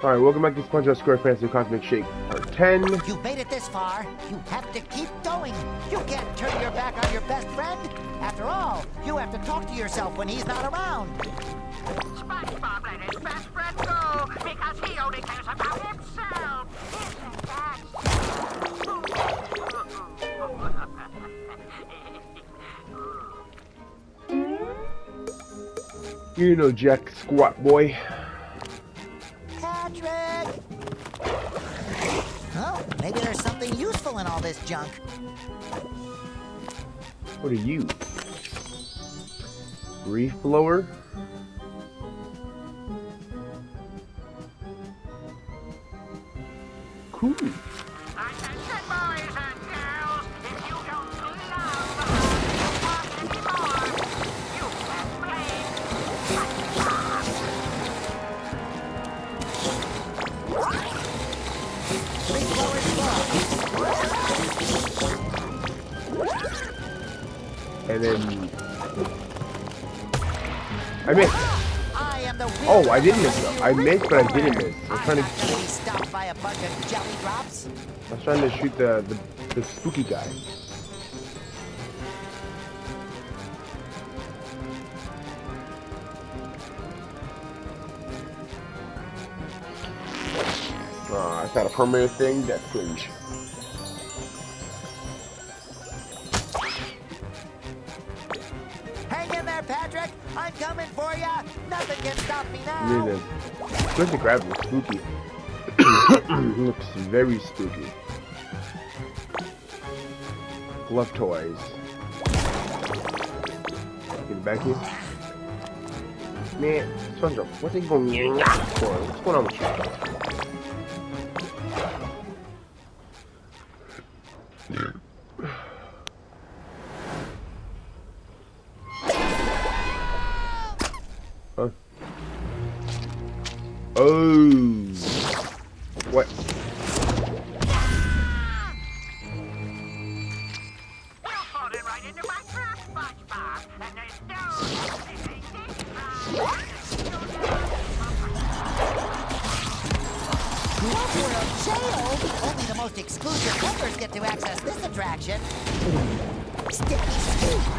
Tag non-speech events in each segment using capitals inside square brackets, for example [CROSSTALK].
Alright, welcome back to SpongeBob SquarePants Cosmic Shake Part 10. You've made it this far. You have to keep going. You can't turn your back on your best friend. After all, you have to talk to yourself when he's not around. SpongeBob let his best friend go because he only cares about himself. Isn't that You know Jack Squat Boy. Maybe there's something useful in all this junk. What are you? Reef blower? Cool. And then... I missed. I am the Oh, I didn't miss though. I missed, but I didn't miss. I was I'm trying to, gonna be stopped by a bunch of jelly drops. I was trying to shoot the, the, the spooky guy. Ah, it's not a permanent thing. That's cringe. I'm coming for ya. Nothing can stop me now. the Twisted Crab looks spooky. [COUGHS] looks very spooky. Glove toys. Get back here. Man, SpongeBob, what's he going? What's going on with you? Get to access this attraction. Steady scoop.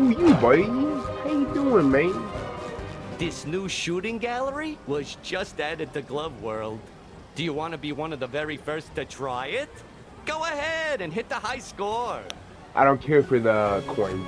Who you, boy? How you doing, man? This new shooting gallery was just added to Glove World. Do you want to be one of the very first to try it? Go ahead and hit the high score. I don't care for the coins.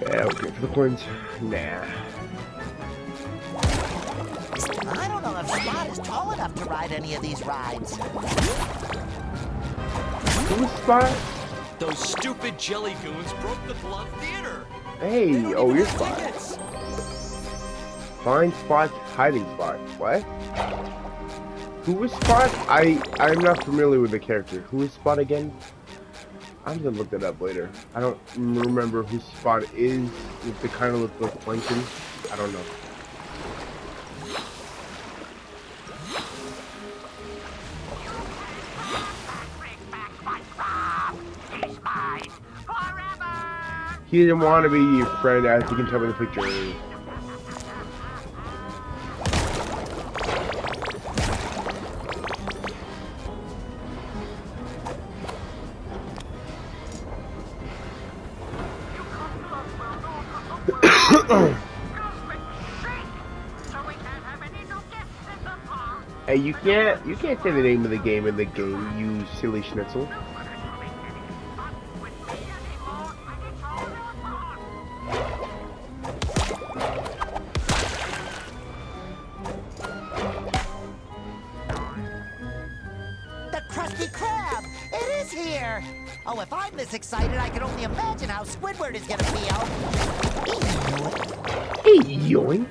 Yeah, okay, for the coins. Nah. Is tall enough to ride any of these rides. Who's spot? Those stupid jelly goons broke the Glove Theater. Hey, oh, you're spot. tickets. Find spot, hiding spot. What? Who is spot? I I'm not familiar with the character. Who is spot again? I'm gonna look that up later. I don't remember who spot is. If they kind of look like Plankton. I don't know. He didn't want to be your friend, as you can tell by the picture. [COUGHS] hey, you can't you can't say the name of the game in the game, you silly schnitzel. How Squidward is gonna feel. Hey, yoink!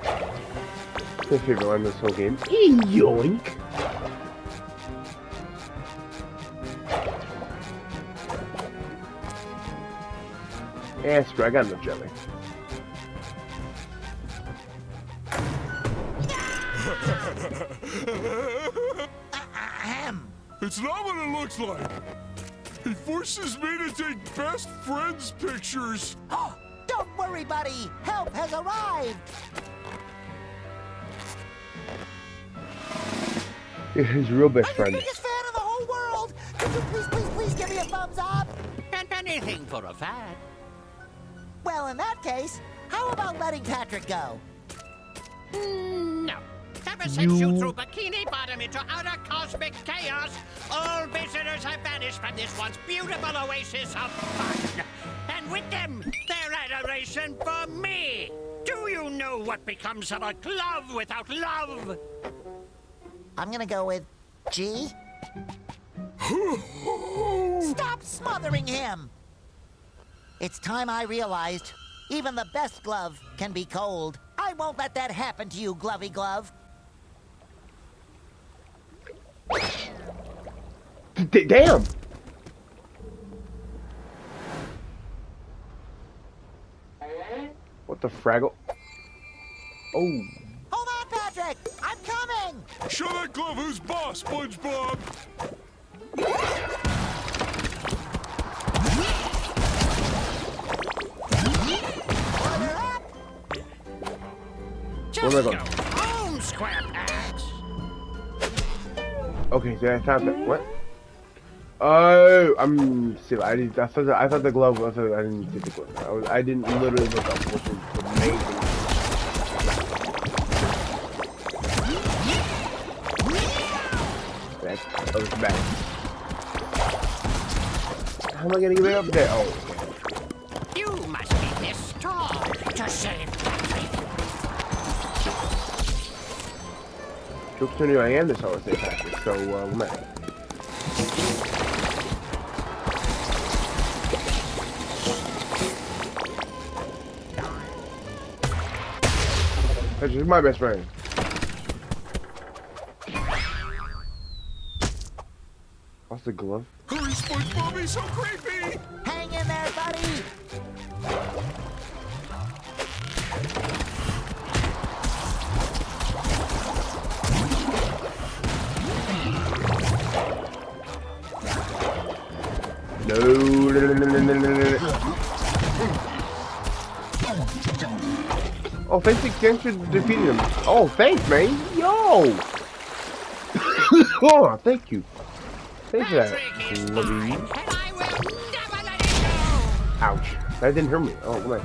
My favorite line in this whole game. Hey, yoink! Yeah, screw, I got enough jelly. [LAUGHS] Ahem. It's not what it looks like. He forces me to take best friends pictures. Oh, don't worry, buddy! Help has arrived! You're his real best I'm friend. the biggest fan in the whole world! Could you please, please, please give me a thumbs up? And anything for a fan. Well, in that case, how about letting Patrick go? No. Ever since you You- threw Bikini Bottom into utter cosmic chaos, all visitors have vanished from this once beautiful oasis of fun. And with them, their adoration for me. Do you know what becomes of a glove without love? I'm gonna go with G. Stop smothering him! It's time I realized even the best glove can be cold. I won't let that happen to you, Glovey Glove. D- damn! What the fraggle? Oh, Hold on, Patrick! I'm coming! Show that glove who's boss, SpongeBob. Order up! Where am I going? home, Squarepants. Okay, so I found it. What? Oh, I'm silly. I, didn't. I thought the, I thought the glove. Thought, I didn't see the glove. I, was, I didn't literally look up, which is amazing. That, that was bad. How am I gonna get it up there? Oh, You, I am the Solid State Patrick, so, uh, man. That's just my best friend. What's the glove? So creepy. Oh, thanks, thanks for him. Oh, thanks, man. Yo! [LAUGHS] oh, thank you. Thanks for that. Patrick is Lovey. mine, and I will never let him. Ouch. That didn't hurt me. Oh, come on.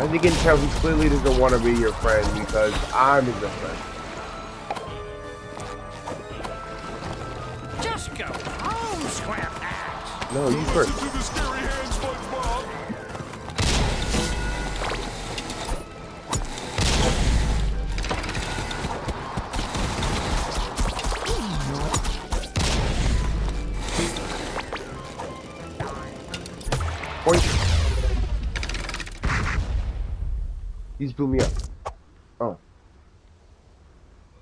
As you can tell, he clearly doesn't want to be your friend because I'm his best friend. Just go home, Squarepants. No, you first. He's blew me up. Oh.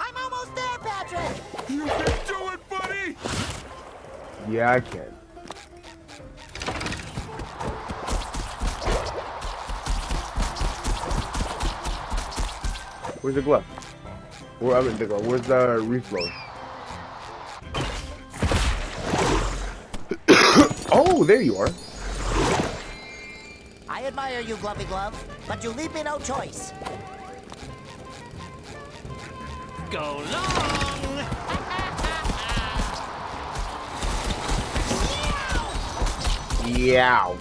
I'm almost there, Patrick! You can do it, buddy. Yeah, I can. Where's the glove? Where I mean the glove. Where's the reflow? [COUGHS] oh, there you are. I admire you, Glovey Glove, but you leave me no choice. Go long! Yow!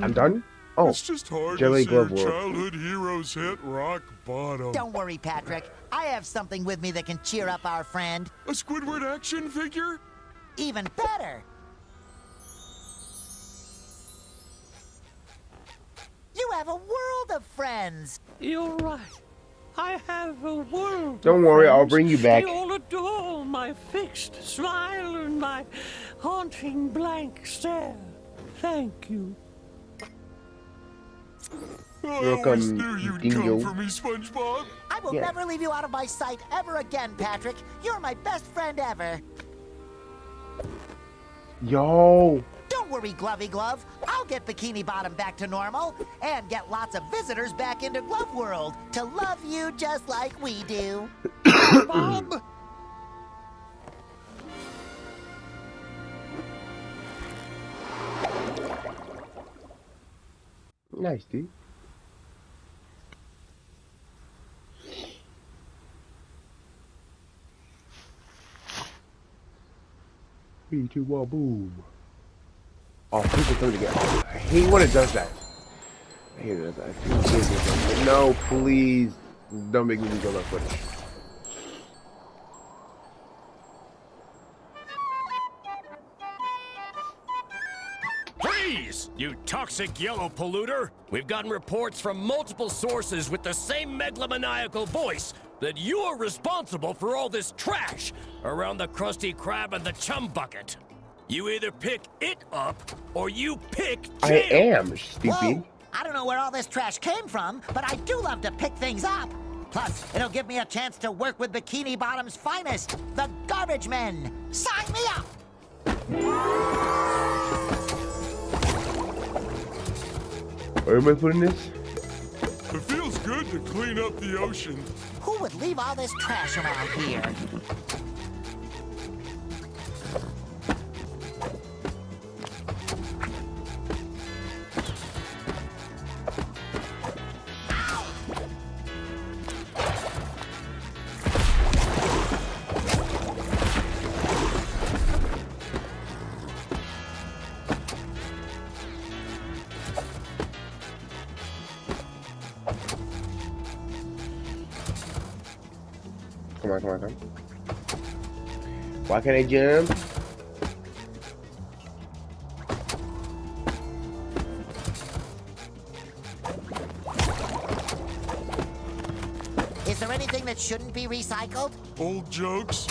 I'm done. Oh, it's just hard Jelly to see Glove your childhood heroes hit rock bottom. Don't worry, Patrick. I have something with me that can cheer up our friend. A Squidward action figure? Even better. You have a world of friends. You're right. I have a world. Don't of worry, I'll bring you back. They all adore my fixed smile and my haunting blank stare. Thank you. I always Welcome, knew you'd Dingo. come for me, SpongeBob. I will Yeah. never leave you out of my sight ever again, Patrick. You're my best friend ever. yo. Don't worry, Glovey Glove. I'll get Bikini Bottom back to normal and get lots of visitors back into Glove World to love you just like we do. [COUGHS] Bob! Nice, dude. Three, two, one, boom. Oh, people come together. Oh, I hate when it does that. I hate it. I hate it. No, please. Don't make me lose all that footage. Freeze! You toxic yellow polluter! We've gotten reports from multiple sources with the same megalomaniacal voice that you're responsible for all this trash around the Krusty Krab and the Chum Bucket. You either pick it up or you pick I am stupid. Whoa! I don't know where all this trash came from, but I do love to pick things up. Plus, it'll give me a chance to work with Bikini Bottom's finest, the Garbage Men. Sign me up! Where am I putting this? Good to clean up the ocean. Who would leave all this trash around here? Why can't I jump? Is there anything that shouldn't be recycled? Old jokes.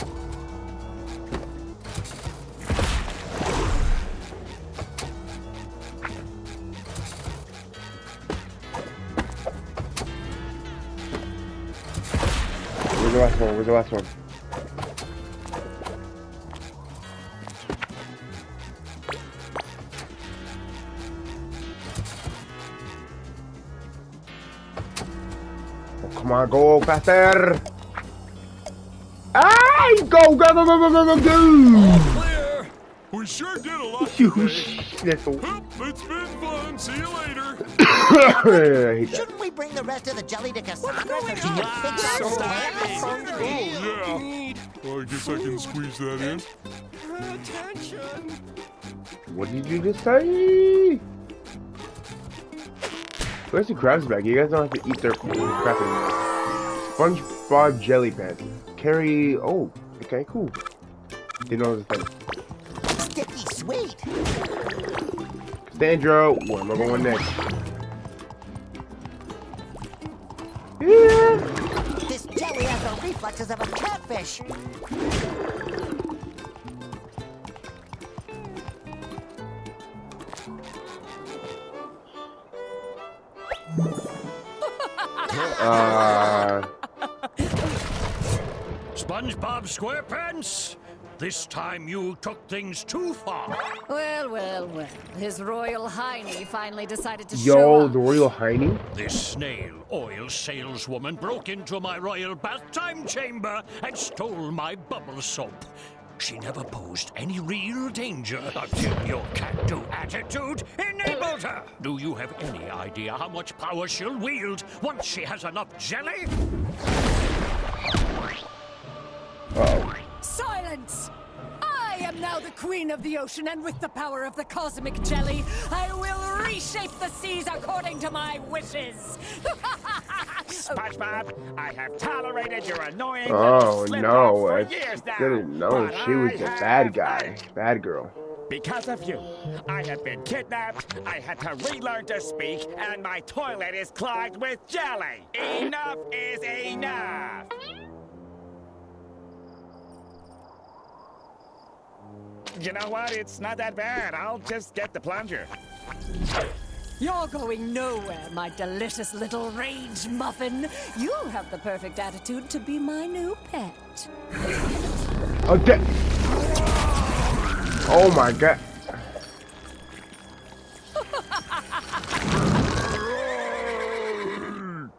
Where's the last one? Where's the last one? on, go faster! Ay, go, go, go, go, go, go, go! We sure did a lot. [LAUGHS] Sniffle. it's been fun. See you later. [COUGHS] Shouldn't we bring the rest of the jelly to Kassandra so going can fix us? So oh, yeah. Well, I guess I can squeeze that in. Attention. What did you just say? Where's the crabs back? You guys don't have to eat their crap anymore. SpongeBob jelly pants. Carry. Oh, okay, cool. Didn't know it was a thing. Sticky sweet. Sandro, where am I going next? Yeah. This jelly has the reflexes of a catfish. SpongeBob SquarePants! This time you took things too far. Well, well, well. His Royal Hiney finally decided to show yo, up. the Royal Hiney. This snail oil saleswoman broke into my royal bath time chamber and stole my bubble soap. She never posed any real danger until your can-do attitude enabled her. Do you have any idea how much power she'll wield once she has enough jelly? Uh-oh. Silence! I am now the queen of the ocean, and with the power of the cosmic jelly, I will reshape the seas according to my wishes. [LAUGHS] SpongeBob, I have tolerated your annoying Oh no, for I years now. didn't know but she was I have bad guy, bad girl. Because of you, I have been kidnapped, I had to relearn to speak, and my toilet is clogged with jelly. Enough is enough. You know what? It's not that bad. I'll just get the plunger. You're going nowhere, my delicious little rage muffin. You have the perfect attitude to be my new pet. Oh, da- oh my god.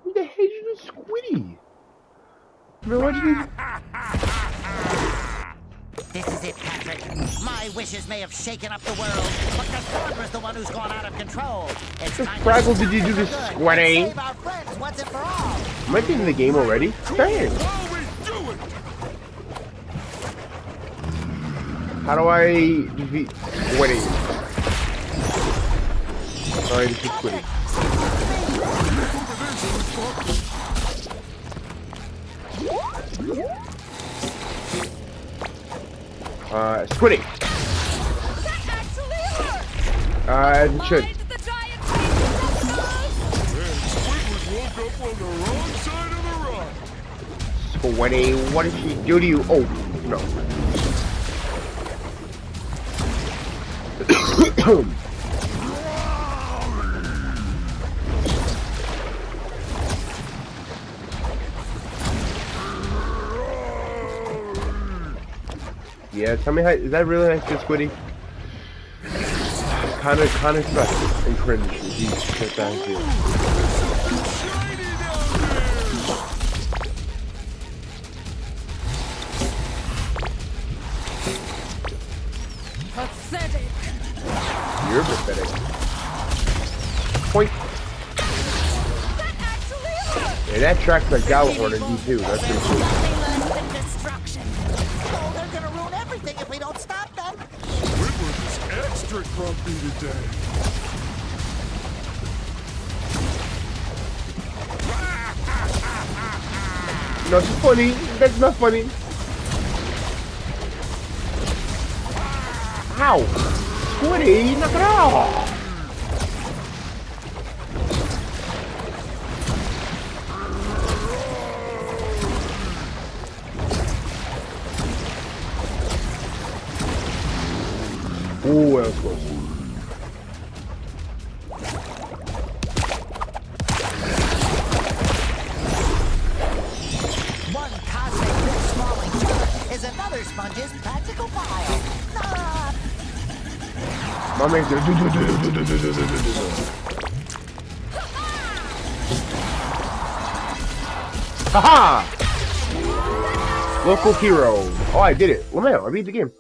Who the hell is do, Squiddy? Man, why'd you do- [LAUGHS] This is it, Patrick. My wishes may have shaken up the world, but Kassandra's the one who's gone out of control. It's time Frazzle, did you do this sweating? Am I in the game already? Dang. How do I defeat sweating? Sorry, this is quitting. Patrick, wrong side of the rock. Squiddy, what did she do to you? Oh, no. [COUGHS] [COUGHS] [COUGHS] yeah, tell me how, is that really nice to Squiddy? Kinda, kinda sucks and cringe if you sit down here. Shiny down there. Pathetic. You're pathetic. Point. That actually hurt! And that tracks like Gjallarhorn in D2. That's pretty cool. Grumpy today. No, it's funny. That's not funny. Ow! Squiddy, knock off! Ooh, that was close. One swallowing jerk is another sponge's practical pile. Ah, My man's gonna do do do do do do do do do do. Haha! Local hero. Oh, I did it. Lamel, I beat the game.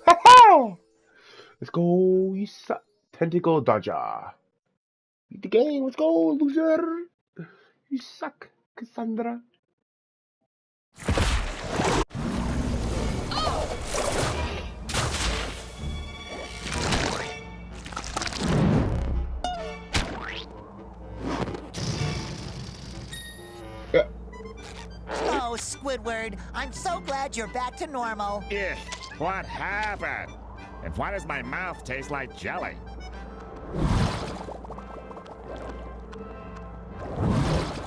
Ha Let's go, you suck. Tentacle Dodger. Beat the game. Let's go, loser. You suck, Kassandra. Oh, Squidward, I'm so glad you're back to normal. Ugh, what happened? And why does my mouth taste like jelly?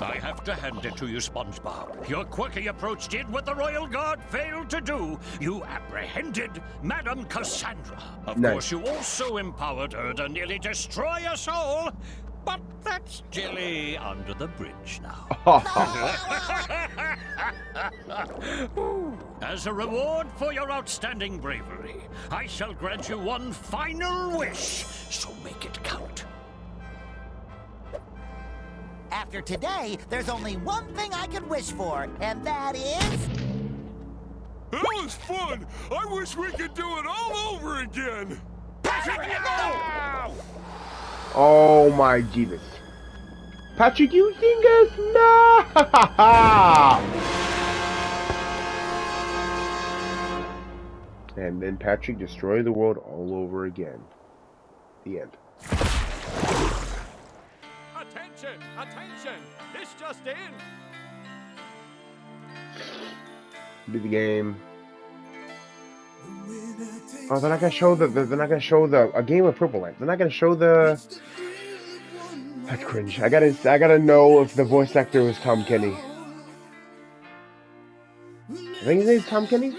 I have to hand it to you, SpongeBob. Your quirky approach did what the Royal Guard failed to do. You apprehended Madame Kassandra. Of Nice. course, you also empowered her to nearly destroy us all. But that's jelly under the bridge now. [LAUGHS] As a reward for your outstanding bravery, I shall grant you one final wish, so make it count. After today, there's only one thing I can wish for, and that is... That was fun. I wish we could do it all over again. Oh my Jesus. Patrick, you sing us? No! and then Patrick destroyed the world all over again. The end. Attention! Attention! This just in! Do the game. Oh, they're not gonna show the. They're not gonna show the a game of Purple Lamp. They're not gonna show the. That's cringe. I gotta. I gotta know if the voice actor was Tom Kenny. I think his name's Tom Kenny.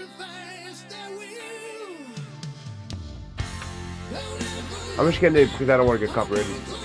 I'm just getting it because I don't want to get copyrighted.